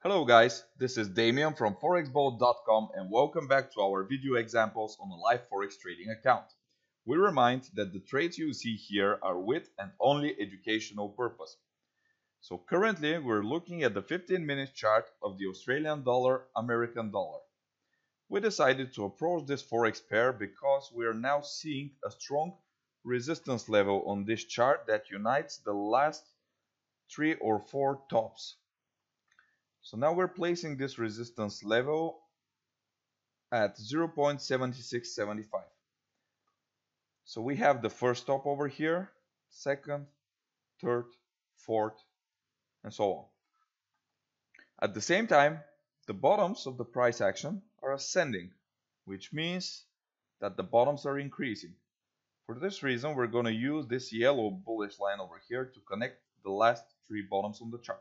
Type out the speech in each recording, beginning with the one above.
Hello guys, this is Damyan from forexboat.com and welcome back to our video examples on a live forex trading account. We remind that the trades you see here are with and only educational purpose. So currently we're looking at the 15 minute chart of the Australian dollar American dollar. We decided to approach this forex pair because we are now seeing a strong resistance level on this chart that unites the last three or four tops so now we're placing this resistance level at 0.7675. So we have the first stop over here, second, third, fourth, and so on. At the same time, the bottoms of the price action are ascending, which means that the bottoms are increasing. For this reason, we're going to use this yellow bullish line over here to connect the last three bottoms on the chart.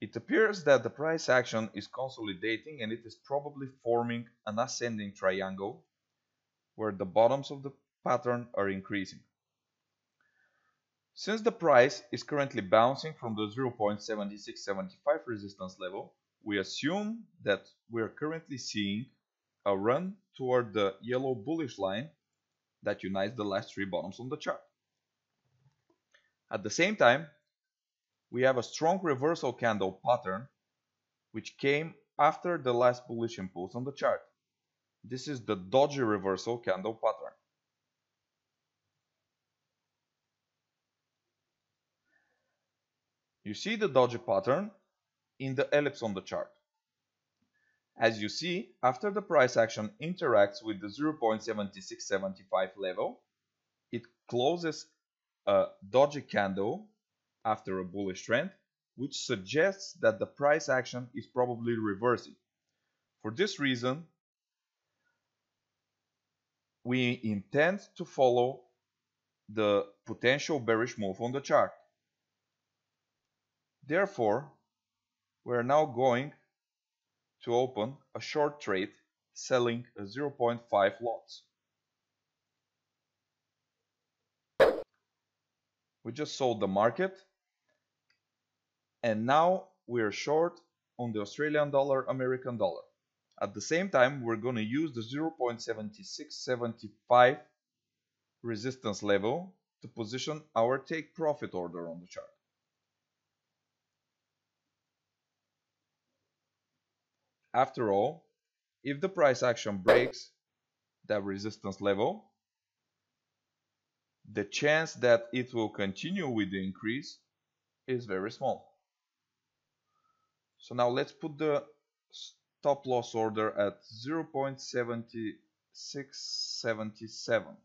It appears that the price action is consolidating and it is probably forming an ascending triangle where the bottoms of the pattern are increasing. Since the price is currently bouncing from the 0.7675 resistance level, we assume that we are currently seeing a run toward the yellow bullish line that unites the last three bottoms on the chart. At the same time, we have a strong reversal candle pattern which came after the last bullish impulse on the chart. This is the doji reversal candle pattern. You see the doji pattern in the ellipse on the chart. As you see, after the price action interacts with the 0.7675 level, it closes a doji candle after a bullish trend, which suggests that the price action is probably reversing. For this reason, we intend to follow the potential bearish move on the chart. Therefore, we are now going to open a short trade selling 0.5 lots. We just sold the market and now we're short on the Australian dollar, American dollar. At the same time, we're going to use the 0.7675 resistance level to position our take profit order on the chart. After all, if the price action breaks that resistance level, the chance that it will continue with the increase is very small. So now let's put the stop loss order at 0.7677.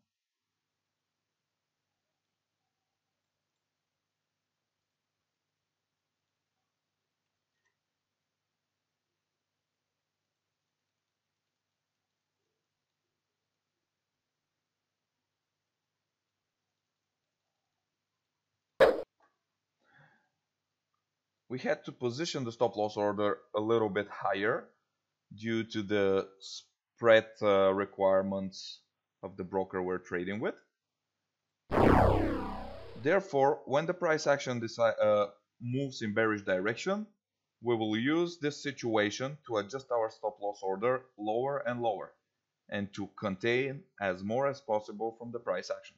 we had to position the stop loss order a little bit higher due to the spread uh, requirements of the broker we're trading with. Therefore, when the price action uh, moves in bearish direction, we will use this situation to adjust our stop loss order lower and lower and to contain as more as possible from the price action.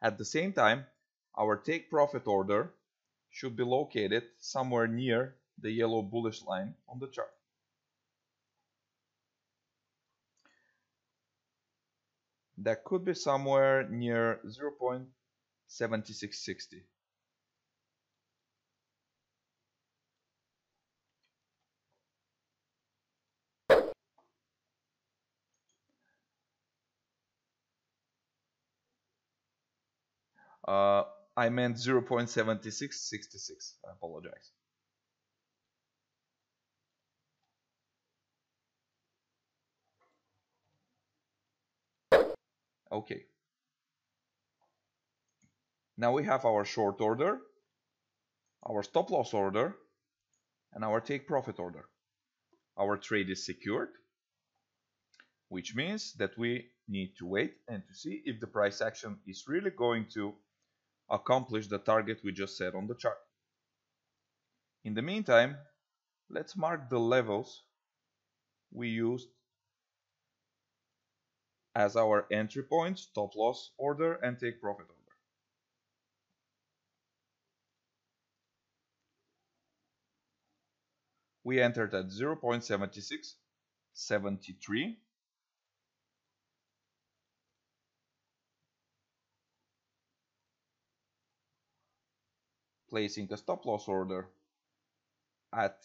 At the same time, our take profit order should be located somewhere near the yellow bullish line on the chart. That could be somewhere near 0.7660. Uh, I meant 0.7666. I apologize. Okay. Now we have our short order, our stop loss order, and our take profit order. Our trade is secured, which means that we need to wait and to see if the price action is really going to accomplish the target we just set on the chart. In the meantime, let's mark the levels we used as our entry points, stop loss order and take profit order. We entered at 0.7673 placing a stop loss order at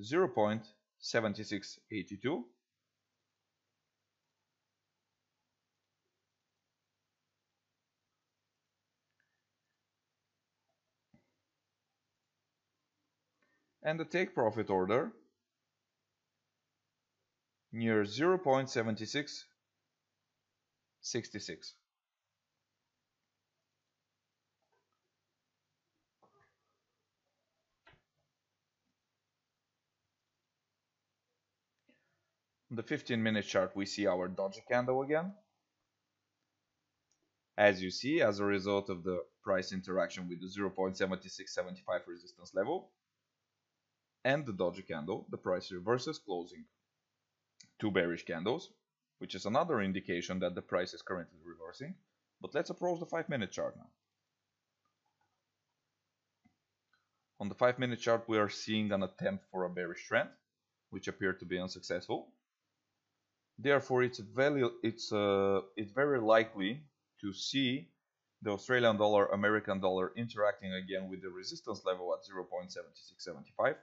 0.7682 and the take profit order near 0.7666 the 15 minute chart we see our doji candle again. As you see as a result of the price interaction with the 0.7675 resistance level and the doji candle the price reverses closing two bearish candles which is another indication that the price is currently reversing. But let's approach the 5 minute chart now. On the 5 minute chart we are seeing an attempt for a bearish trend which appeared to be unsuccessful Therefore, it's very it's uh, it's very likely to see the Australian dollar, American dollar interacting again with the resistance level at 0.7675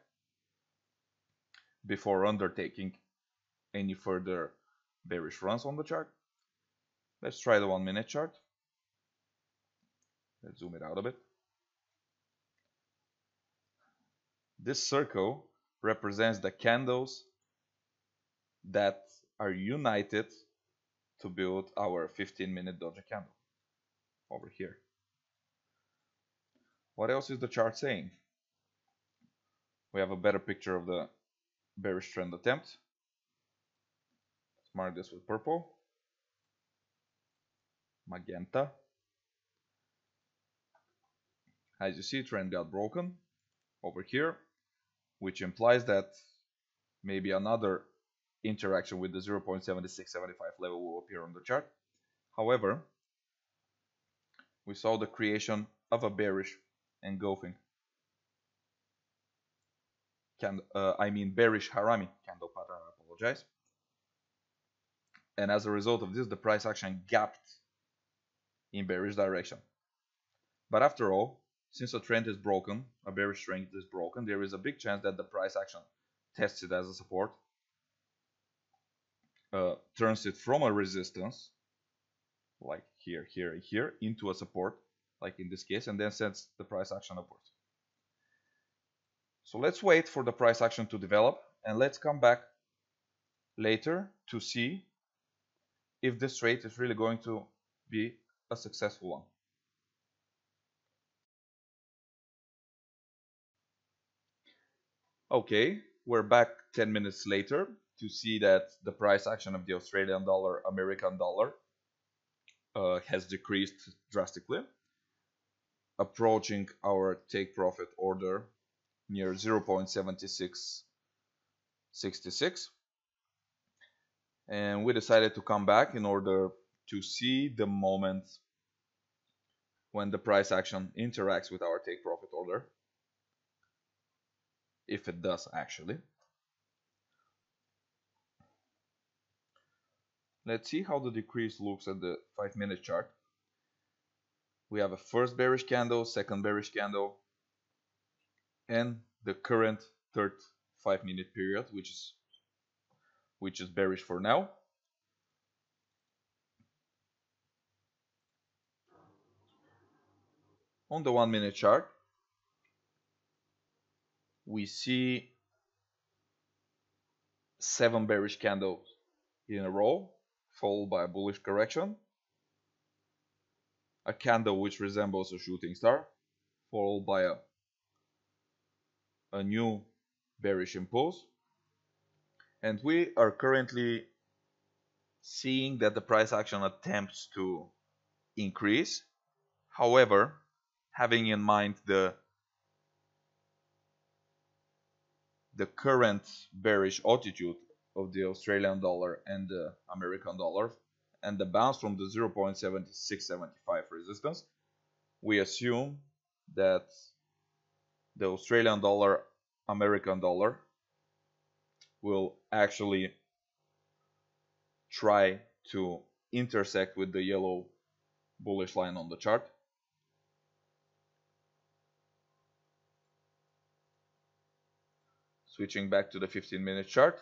before undertaking any further bearish runs on the chart. Let's try the one minute chart. Let's zoom it out a bit. This circle represents the candles that are united to build our 15 minute doji candle over here. What else is the chart saying? We have a better picture of the bearish trend attempt. Let's mark this with purple, magenta. As you see, trend got broken over here, which implies that maybe another interaction with the 0.7675 level will appear on the chart. However, we saw the creation of a bearish engulfing uh, I mean bearish Harami candle pattern, I apologize. And as a result of this, the price action gapped in bearish direction. But after all, since a trend is broken, a bearish trend is broken, there is a big chance that the price action tests it as a support uh, turns it from a resistance, like here, here, here, into a support, like in this case, and then sends the price action upwards. So let's wait for the price action to develop, and let's come back later to see if this trade is really going to be a successful one. Okay, we're back 10 minutes later to see that the price action of the Australian dollar, American dollar uh, has decreased drastically, approaching our take profit order near 0.7666 and we decided to come back in order to see the moment when the price action interacts with our take profit order if it does actually Let's see how the decrease looks at the 5 minute chart. We have a first bearish candle, second bearish candle, and the current third 5 minute period, which is which is bearish for now. On the 1 minute chart, we see seven bearish candles in a row followed by a bullish correction, a candle which resembles a shooting star, followed by a, a new bearish impulse. And we are currently seeing that the price action attempts to increase. However, having in mind the the current bearish attitude of the Australian dollar and the American dollar and the bounce from the 0.7675 resistance, we assume that the Australian dollar, American dollar will actually try to intersect with the yellow bullish line on the chart. Switching back to the 15 minute chart.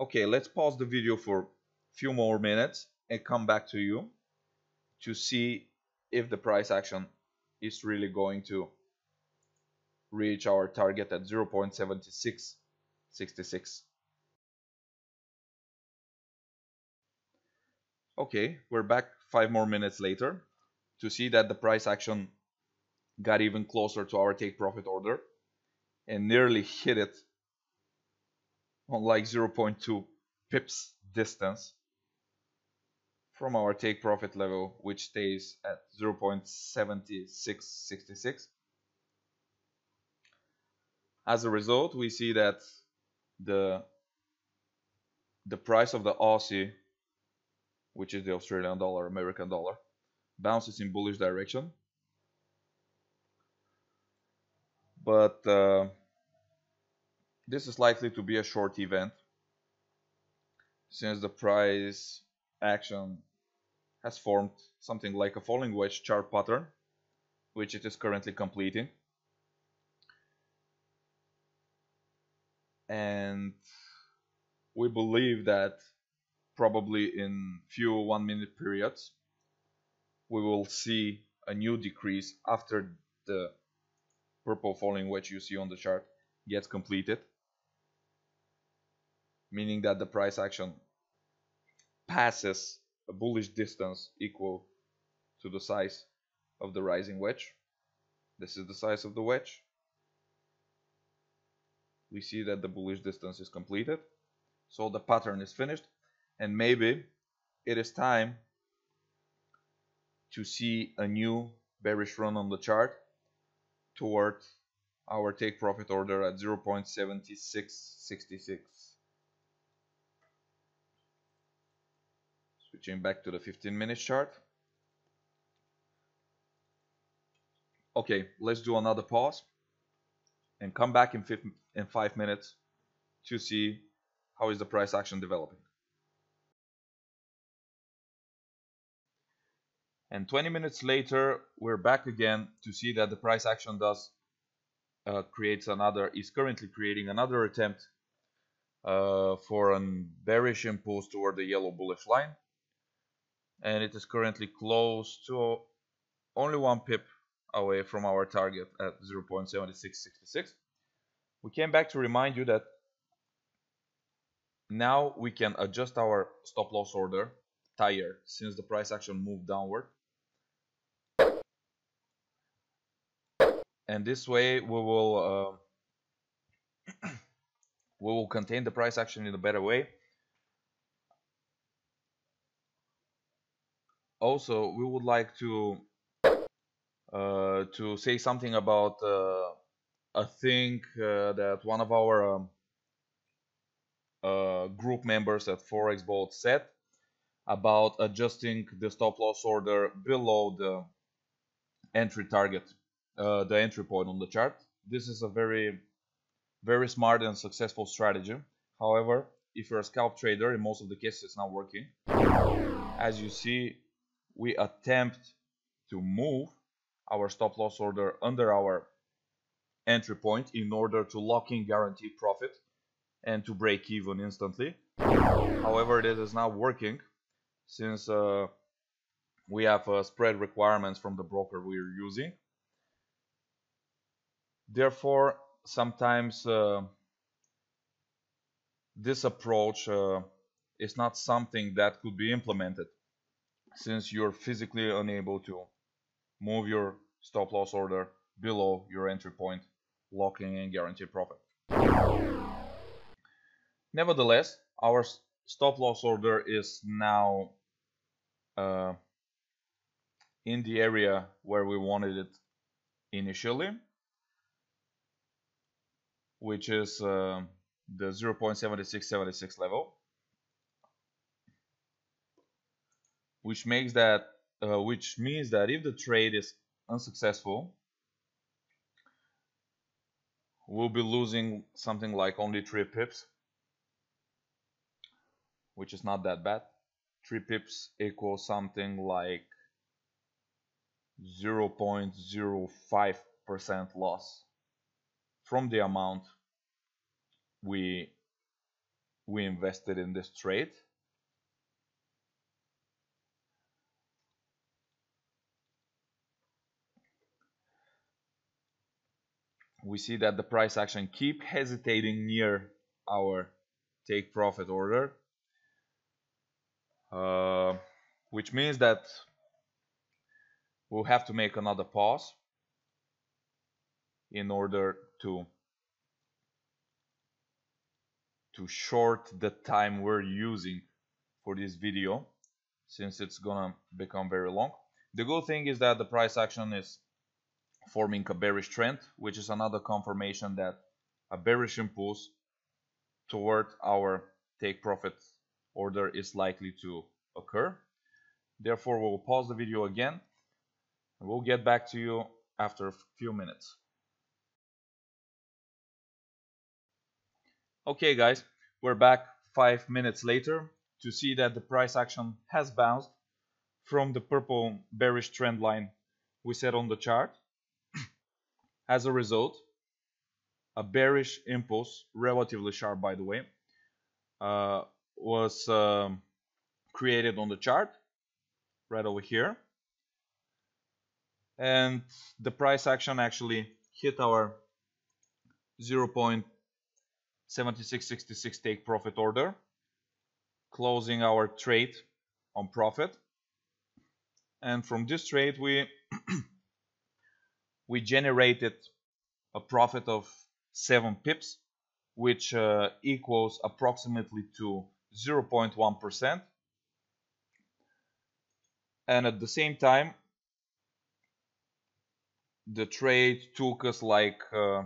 Okay, let's pause the video for a few more minutes and come back to you to see if the price action is really going to reach our target at 0.7666. Okay, we're back five more minutes later to see that the price action got even closer to our take profit order and nearly hit it on like 0.2 pips distance from our take profit level which stays at 0.7666 as a result we see that the the price of the Aussie which is the Australian dollar American dollar bounces in bullish direction. But uh, this is likely to be a short event since the price action has formed something like a falling wedge chart pattern which it is currently completing. And we believe that probably in few one minute periods we will see a new decrease after the purple falling wedge you see on the chart gets completed meaning that the price action passes a bullish distance equal to the size of the rising wedge. This is the size of the wedge. We see that the bullish distance is completed. So the pattern is finished and maybe it is time to see a new bearish run on the chart toward our take profit order at 0.7666. Switching back to the 15 minute chart. Okay, let's do another pause and come back in, in 5 minutes to see how is the price action developing. And 20 minutes later, we're back again to see that the price action does uh, creates another, is currently creating another attempt uh, for a bearish impulse toward the yellow bullish line and it is currently close to only one pip away from our target at 0.7666 we came back to remind you that now we can adjust our stop loss order higher since the price action moved downward. And this way we will uh, we will contain the price action in a better way also we would like to uh, to say something about uh, a thing uh, that one of our um, uh, group members at ForexBoat said about adjusting the stop loss order below the entry target, uh, the entry point on the chart. This is a very, very smart and successful strategy. However, if you're a scalp trader, in most of the cases it's not working. As you see, we attempt to move our stop loss order under our entry point in order to lock in guaranteed profit and to break even instantly. However, this is not working since uh, we have uh, spread requirements from the broker we are using. Therefore, sometimes uh, this approach uh, is not something that could be implemented since you're physically unable to move your stop loss order below your entry point, locking in guaranteed profit. Nevertheless, our stop loss order is now uh, in the area where we wanted it initially which is uh, the 0.7676 level which makes that uh, which means that if the trade is unsuccessful we'll be losing something like only 3 pips which is not that bad. 3 pips equals something like 0.05% loss from the amount we we invested in this trade we see that the price action keep hesitating near our take profit order uh, which means that we'll have to make another pause in order to to short the time we're using for this video since it's gonna become very long. The good thing is that the price action is forming a bearish trend, which is another confirmation that a bearish impulse toward our take profit order is likely to occur. Therefore, we'll pause the video again and we'll get back to you after a few minutes. Okay guys, we're back five minutes later to see that the price action has bounced from the purple bearish trend line we set on the chart as a result, a bearish impulse, relatively sharp by the way, uh, was um, created on the chart right over here. And the price action actually hit our 0.7666 take profit order, closing our trade on profit. And from this trade, we we generated a profit of 7 pips which uh, equals approximately to 0.1% and at the same time the trade took us like uh,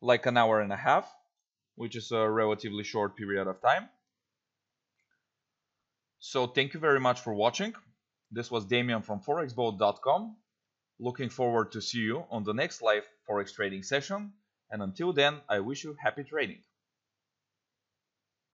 like an hour and a half which is a relatively short period of time. So thank you very much for watching this was Damyan from forexboat.com. Looking forward to see you on the next live forex trading session. And until then, I wish you happy trading.